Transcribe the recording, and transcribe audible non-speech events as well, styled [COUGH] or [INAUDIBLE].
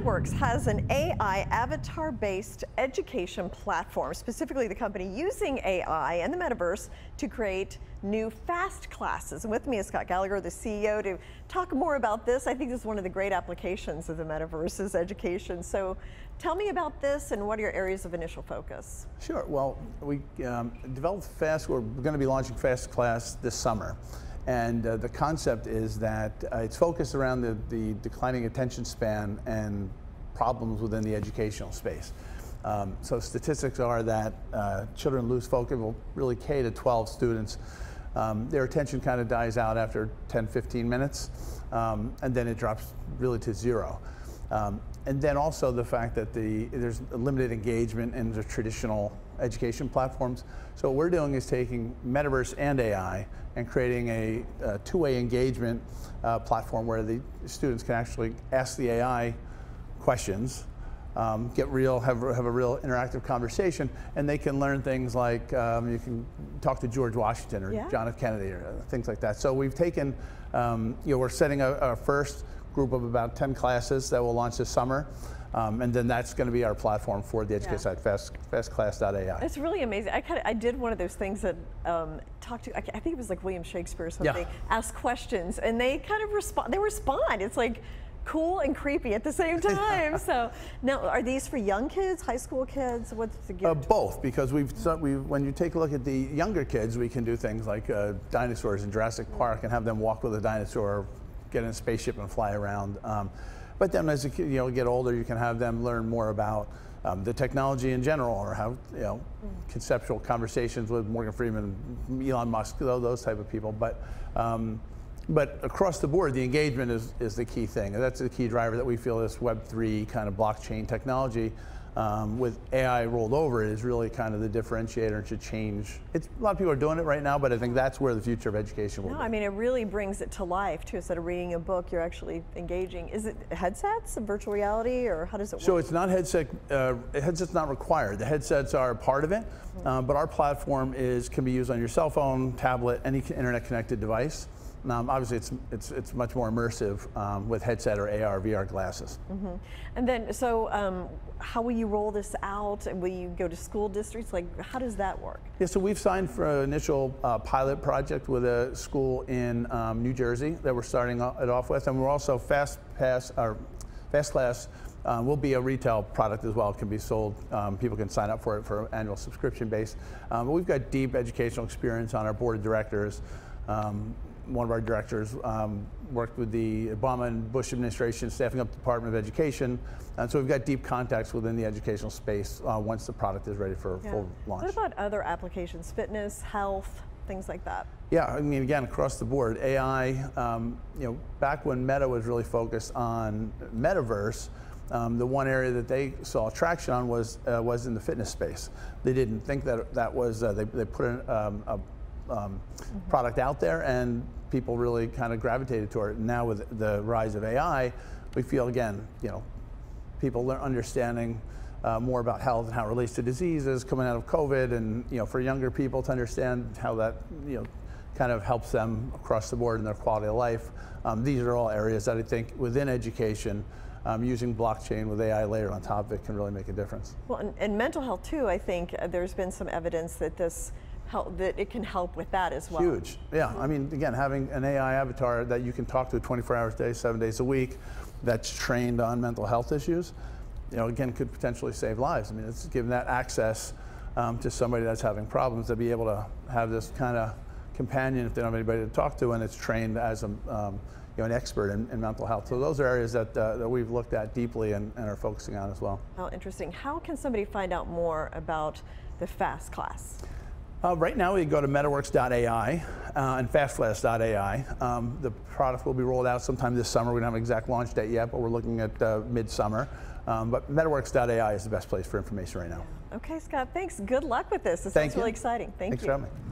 MetaWorks has an AI avatar-based education platform, specifically the company using AI and the metaverse to create new fast classes. And with me is Scott Gallagher, the CEO, to talk more about this. I think this is one of the great applications of the metaverse is education. So tell me about this and what are your areas of initial focus? Sure, well, we um, developed FAST, we're going to be launching FAST Class this summer. And uh, the concept is that uh, it's focused around the, the, declining attention span and problems within the educational space. Um, so statistics are that uh, children lose focus, well, really K to 12 students, um, their attention kind of dies out after 10, 15 minutes, um, and then it drops really to zero. Um, and then also the fact that the, there's limited engagement in the traditional education platforms. So what we're doing is taking metaverse and AI and creating a, a two-way engagement uh, platform where the students can actually ask the AI questions, um, get real, have, have a real interactive conversation, and they can learn things like um, you can talk to George Washington or yeah. John F. Kennedy or things like that. So we've taken, um, you know, we're setting a, a first group of about 10 classes that will launch this summer. Um, and then that's going to be our platform for the education yeah. side, fast, fastclass.ai. It's really amazing. I kind of I did one of those things that um, talked to. I, I, think it was like William Shakespeare or something. Yeah. Ask questions, and they kind of respond. They respond. It's like cool and creepy at the same [LAUGHS] time. so now, are these for young kids, high school kids? What's the gift? Uh, both, because we've, so we when you take a look at the younger kids, we can do things like uh, dinosaurs in Jurassic Park and have them walk with a dinosaur get in a spaceship and fly around. Um, but then as you, know, get older, you can have them learn more about um, the technology in general or have you know, conceptual conversations with Morgan Freeman, Elon Musk, those type of people. But, um, but across the board, the engagement is, is the key thing. And that's the key driver that we feel this Web3 kind of blockchain technology um, with AI rolled over is really kind of the differentiator to change. It's, a lot of people are doing it right now, but I think that's where the future of education will no, be. I mean, it really brings it to life too. Instead of reading a book, you're actually engaging. Is it headsets, virtual reality, or how does it work? So it's not headset, uh, headset's not required. The headsets are part of it, mm -hmm. um, but our platform is can be used on your cell phone, tablet, any internet connected device. Um, obviously, it's, it's, it's much more immersive um, with headset or AR, VR glasses. Mm -hmm. And then, so um, how will you roll this out? Will you go to school districts? Like, how does that work? Yeah, so we've signed for an initial uh, pilot project with a school in um, New Jersey that we're starting it off with, and we're also Fast Pass, or Fast Class um, will be a retail product as well. It can be sold. Um, people can sign up for it for annual subscription base. Um, but we've got deep educational experience on our board of directors. Um, one of our directors um, worked with the Obama and Bush administration, staffing up the Department of Education. And so we've got deep contacts within the educational space uh, once the product is ready for yeah. full launch. What about other applications, fitness, health, things like that? Yeah, I mean, again, across the board, AI, um, you know, back when Meta was really focused on metaverse, um, the one area that they saw traction on was uh, was in the fitness space. They didn't think that that was, uh, they, they put in, um, a um, mm-hmm. product out there, and people really kind of gravitated toward it. Now with the rise of AI, we feel again, you know, people are understanding uh, more about health and how it relates to diseases coming out of COVID, and you know, for younger people to understand how that, you know, kind of helps them across the board in their quality of life. Um, these are all areas that I think within education. Um, using blockchain with AI layered on top of it can really make a difference. Well, and, and mental health too, I think uh, there's been some evidence that this help, that it can help with that as well. Huge, yeah. I mean, again, having an AI avatar that you can talk to 24 hours a day, seven days a week, that's trained on mental health issues, you know, again, could potentially save lives. I mean, it's giving that access um, to somebody that's having problems to be able to have this kind of companion if they don't have anybody to talk to, and it's trained as a, um, you know, an expert in, in, mental health. So those are areas that, uh, that we've looked at deeply and, and, are focusing on as well. How interesting. How can somebody find out more about the FAST class? Uh, right now, we go to metaworks.ai uh, and fastclass.ai. Um, the product will be rolled out sometime this summer. We don't have an exact launch date yet, but we're looking at uh, midsummer. Um, but metaworks.ai is the best place for information right now. Okay, Scott, thanks. Good luck with this. This Thank sounds you. really exciting. Thank thanks you. for having me.